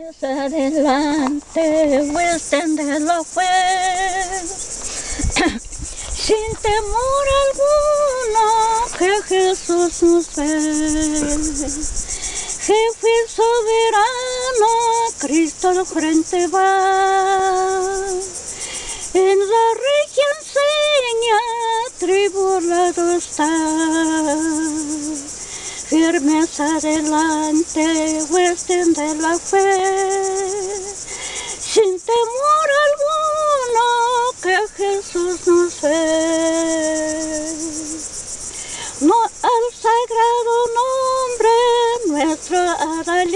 Más adelante voy a extender la fe, sin temor alguno que Jesús nos ve. Jefe soberano, Cristo al frente va. En la regia enseña, tribulado está firmes adelante, de la fe, sin temor alguno que Jesús nos ve. No al sagrado nombre nuestro Adalid,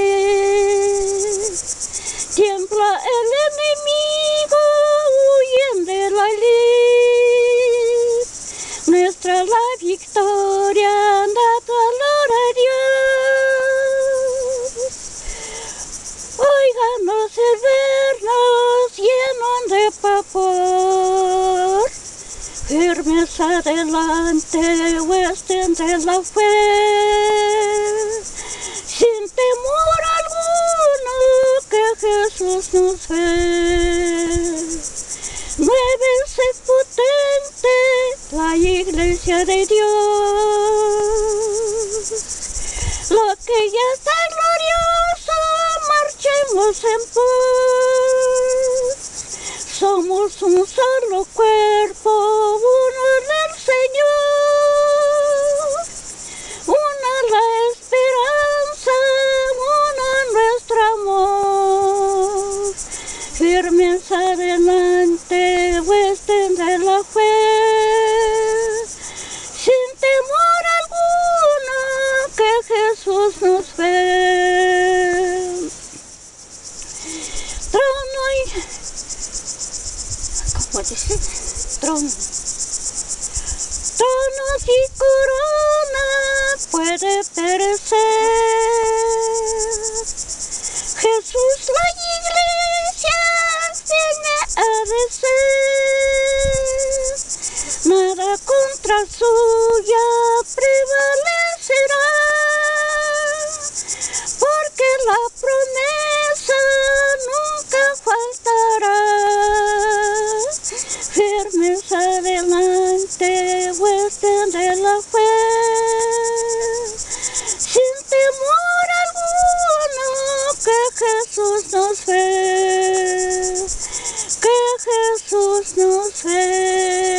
tiembla el enemigo, huyen de la lid. Nuestra la victoria Óiganos el vernos llenos de pavor. Firmes adelante, huesten de la fe. Sin temor alguno que Jesús nos ve. Muévese potente la iglesia de Dios. Lo que ya está glorioso, marchemos en paz. Somos un solo cuerpo, Trono. Tronos y corona puede perecer. Jesús, la iglesia viene a decir. Nada contra suya. nos que Jesús nos ve.